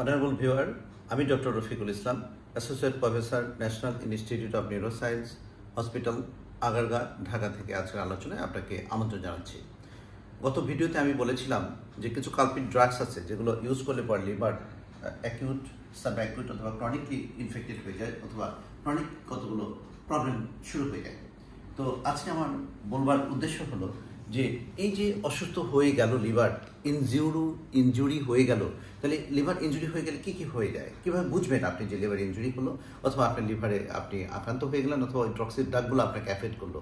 Honourable viewer আমি doctor Rafiqul Islam associate professor national institute of neuroscience hospital Agargaon Dhaka থেকে আজকের আলোচনায় আপনাকে আমন্ত্রণ জানাচ্ছি। গত ভিডিওতে আমি বলেছিলাম যে কিছু কালপিট ড্রাগস আছে যেগুলো ইউজ করলে পর লিভার অ্যাকিউট সাব অ্যাকিউট অথবা ক্রনিকলি ইনফেক্টেড হয়ে যায় অথবা ক্রনিক কতগুলো প্রবলেম শুরু হয়ে যায়। তো আজকে আমার বলবার উদ্দেশ্য হলো যে এই যে অসুস্থ হয়ে গেল লিভার ইনজিউরু ইনজুরি হয়ে গেল, তাহলে লিভার ইনজুরি হয়ে গেলে কি কি হয়ে যায়? কীভাবে বুঝবেন আপনি যে লিভার ইনজুরি হলো? অথবা আপনার লিভারে আপনি আক্রান্ত হয়ে গেলেন, অথবা ওই ড্রক্সির ডাকগুলো আপনাকে অ্যাফেক্ট করল।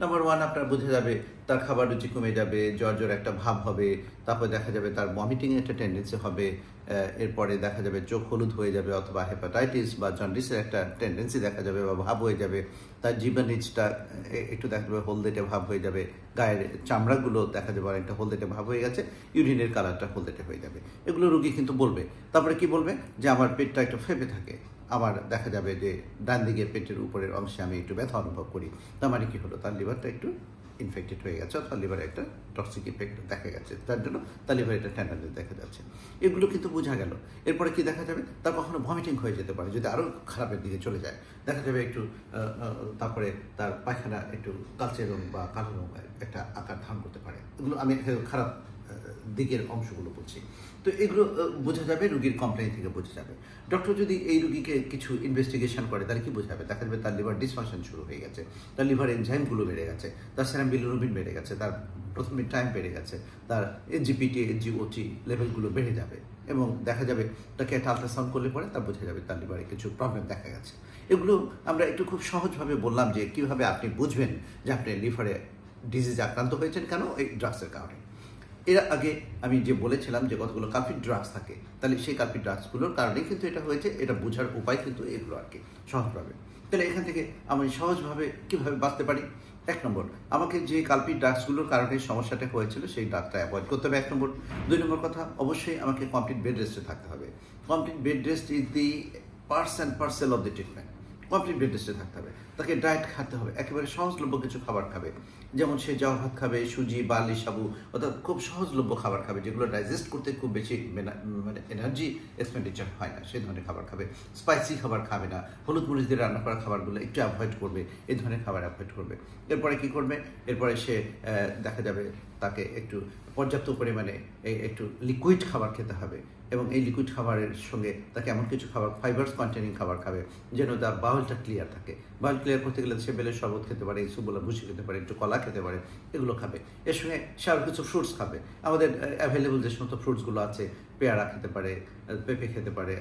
নাম্বার ওয়ান আপনার বোঝা যাবে, তার খাবার রুচি কমে যাবে, জ্বর জ্বর একটা ভাব হবে, তারপর দেখা যাবে তার ভমিটিং একটা টেন্ডেন্সি হবে এরপরে দেখা যাবে চোখ হলুদ হয়ে যাবে অথবা হেপাটাইটিস বা জন্ডিসের একটা টেন্ডেন্সি দেখা যাবে বা ভাব হয়ে যাবে, তার জীবন নিচটা একটু দেখা যাবে হলদেটে ভাব হয়ে যাবে, গায়ের চামড়াগুলো দেখা যাবে অনেকটা হলদেটে ভাব হয়ে গেছে ইউরিনের কালারটা হলদেটে হয়ে যাবে, এগুলো রুগী কিন্তু বলবে, তারপরে কি বলবে? যে আমার পেটটা একটু ফেপে থাকে আবার দেখা যাবে যে ডান দিকে পেটের উপরের অংশে আমি একটু ব্যথা অনুভব করি। তার মানে কি হলো? তার লিভারটা একটু ইনফেক্টেড হয়ে গেছে অথবা লিভারে একটা টক্সিক ইফেক্ট দেখা গেছে। তার জন্য তার লিভারে একটা টেন্ডারনেস দেখা যাচ্ছে। এগুলো কিন্তু বোঝা গেল। এরপরে কি দেখা যাবে? তার কখনো ভমিটিং হয়ে যেতে পারে, যদি আরও খারাপের দিকে চলে যায়। দেখা যাবে একটু তারপরে তার পায়খানা একটু কালচে রং বা কালো রং একটা আকার ধারণ করতে পারে। এগুলো আমি খারাপ দিকের অংশগুলো বলছি। তো এগুলো বোঝা যাবে রুগীর কমপ্লেন থেকে বোঝা যাবে। ডক্টর যদি এই রুগীকে কিছু ইনভেস্টিগেশন করে, তাহলে কি বোঝাবে? দেখা যাবে তার লিভার ডিসফাংশন শুরু হয়ে গেছে, তার লিভার এনজাইমগুলো বেড়ে গেছে, তার সেরাম বিলিরুবিন বেড়ে গেছে, তার প্রথমে টাইম বেড়ে গেছে, তার এজিপিটি এজিওটি লেভেলগুলো বেড়ে যাবে এবং দেখা যাবে তাকে একটা আলট্রাসাউন্ড করলে পরে তা বোঝা যাবে তার লিভারে কিছু প্রবলেম দেখা গেছে। এগুলো আমরা একটু খুব সহজভাবে বললাম যে কীভাবে আপনি বুঝবেন যে আপনি লিভারে ডিজিজ আক্রান্ত হয়েছেন কেন এই ড্রাগসের কারণে। এর আগে, আমি যে বলেছিলাম যে কতগুলো কালপিট ড্রাগস থাকে, তাহলে সেই কালপিট ড্রাগসগুলোর কারণেই কিন্তু এটা হয়েছে, এটা বোঝার উপায় কিন্তু এগুলো আর কি, সহজভাবে। তাহলে এখান থেকে আমি সহজভাবে কীভাবে বাঁচতে পারি? এক নম্বর, আমাকে যে কালপিট ড্রাগসগুলোর কারণে সমস্যাটা হয়েছিল, সেই ড্রাগটা অ্যাভয়েড করতে হবে, এক নম্বর। দুই নম্বর কথা, অবশ্যই আমাকে কমপ্লিট বেড রেস্টে থাকতে হবে। Complete bed rest is the part and parcel of the treatment complete bed থাকতে হবে। তাকে ডায়েট খাতে হবে। একেবারে সহজলভ্য কিছু খাবার খাবে। যেমন সে জাও ভাত খাবে, সুজি বালি সাবু, অর্থাৎ খুব সহজলভ্য খাবার খাবে, যেগুলো ডাইজেস্ট করতে খুব বেশি মানে এনার্জি এক্সপেন্ডিচার হয় না। সেই ধরনের খাবার খাবে। স্পাইসি খাবার খাবে না। হলুদ মরিচ দিয়ে রান্না করা খাবারগুলো একটু অ্যাভয়েড করবে। এই ধরনের খাবার অ্যাভয়েড করবে। এরপরে কি করবে? এরপরে সে দেখা যাবে তাকে একটু পর্যাপ্ত পরিমাণে একটু লিকুইড খাবার খেতে হবে। এবং এই লিকুইড খাবারের সঙ্গে তাকে এমন কিছু খাবার ফাইবার্স কন্টেনিং খাবার খাবে, যেন তার বাউলটা ক্লিয়ার থাকে। বাউল ক্লিয়ার করতে গেলে সে বেলের শরবত খেতে পারে সুবলা ভুসি খেতে পারে, একটু কলা খেতে পারে, এগুলো খাবে। এর সঙ্গে সে আরও কিছু ফ্রুটস খাবে। আমাদের অ্যাভেলেবল যে সমস্ত ফ্রুটসগুলো আছে, পেয়ারা খেতে পারে পেঁপে খেতে পারে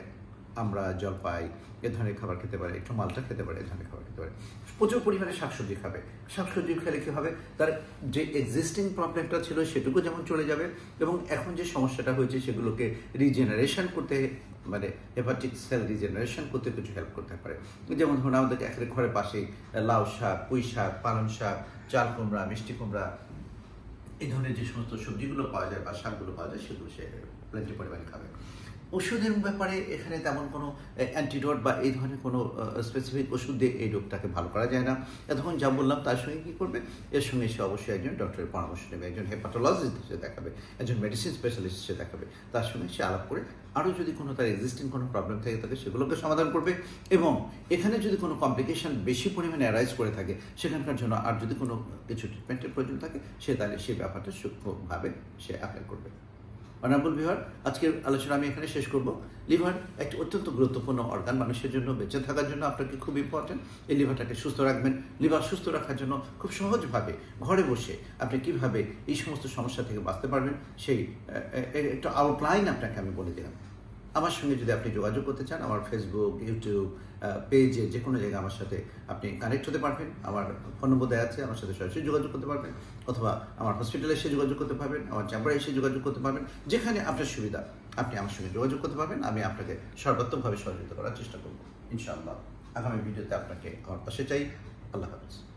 আমরা জলপাই এ ধরনের খাবার খেতে পারে, একটু মালটা খেতে পারে, এ ধরনের খাবার খেতে পারে। প্রচুর পরিমাণে শাকসবজি খাবে। শাকসবজি খেলে কী হবে? তার যে এক্সিস্টিং প্রবলেমটা ছিল সেটুকু যেমন চলে যাবে এবং এখন যে সমস্যাটা হয়েছে সেগুলোকে রিজেনারেশন করতে মানে হেপাটিক সেল রিজেনারেশন করতে কিছু হেল্প করতে পারে। যেমন ধরুন আমাদের একেবারে ঘরের পাশেই লাউ শাক, পুঁই শাক, পালং শাক, চাল কুমড়া, মিষ্টি কুমড়া, এই ধরনের যে সমস্ত সবজিগুলো পাওয়া যায় বা শাকগুলো পাওয়া যায়, সেগুলো সে প্লেন্টি পরিমাণে খাবে। ওষুধের ব্যাপারে এখানে তেমন কোনো অ্যান্টিডোট বা এই ধরনের কোনো স্পেসিফিক ওষুধ দিয়ে এই রোগটাকে ভালো করা যায় না। এতক্ষণ যা বললাম তার সঙ্গে কী করবে? এর সঙ্গে সে অবশ্যই একজন ডক্টরের পরামর্শ নেবে, একজন হেপাটোলজিস্ট হিসেবে দেখাবে, একজন মেডিসিন স্পেশালিস্ট হিসেবে দেখাবে। তার সঙ্গে সে আলাপ করে আরও যদি কোনো তার এক্সিস্টিং কোনো প্রবলেম থাকে তাকে সেগুলোকে সমাধান করবে এবং এখানে যদি কোনো কমপ্লিকেশন বেশি পরিমাণে অ্যারাইজ করে থাকে, সেখানকার জন্য আর যদি কোনো কিছু ট্রিটমেন্টের প্রয়োজন থাকে, সে তাহলে সেই ব্যাপারটা সূক্ষ্মভাবে সে অ্যাপ্লাই করবে। অনারেবল ভিভার আজকের আলোচনা আমি এখানে শেষ করব। লিভার একটি অত্যন্ত গুরুত্বপূর্ণ অর্গান মানুষের জন্য, বেঁচে থাকার জন্য আপনাকে খুব ইম্পর্টেন্ট এই লিভারটাকে সুস্থ রাখবেন। লিভার সুস্থ রাখার জন্য খুব সহজভাবে ঘরে বসে আপনি কীভাবে এই সমস্ত সমস্যা থেকে বাঁচতে পারবেন, সেই একটা আউটলাইন আপনাকে আমি বলে দিলাম। আমার সঙ্গে যদি আপনি যোগাযোগ করতে চান, আমার ফেসবুক ইউটিউব পেজে যে কোনো জায়গায় আমার সাথে আপনি কানেক্ট হতে পারবেন। আমার ফোন নম্বর দেওয়া আছে, আমার সাথে সরাসরি যোগাযোগ করতে পারবেন। অথবা আমার হসপিটালে এসে যোগাযোগ করতে পারবেন, আমার চেম্বারে এসে যোগাযোগ করতে পারবেন। যেখানে আপনার সুবিধা, আপনি আমার সঙ্গে যোগাযোগ করতে পারবেন। আমি আপনাকে সর্বাত্মকভাবে সহযোগিতা করার চেষ্টা করব, ইনশাআল্লাহ। আগামী ভিডিওতে আপনাকে আমার পাশে চাই। আল্লাহ হাফিজ।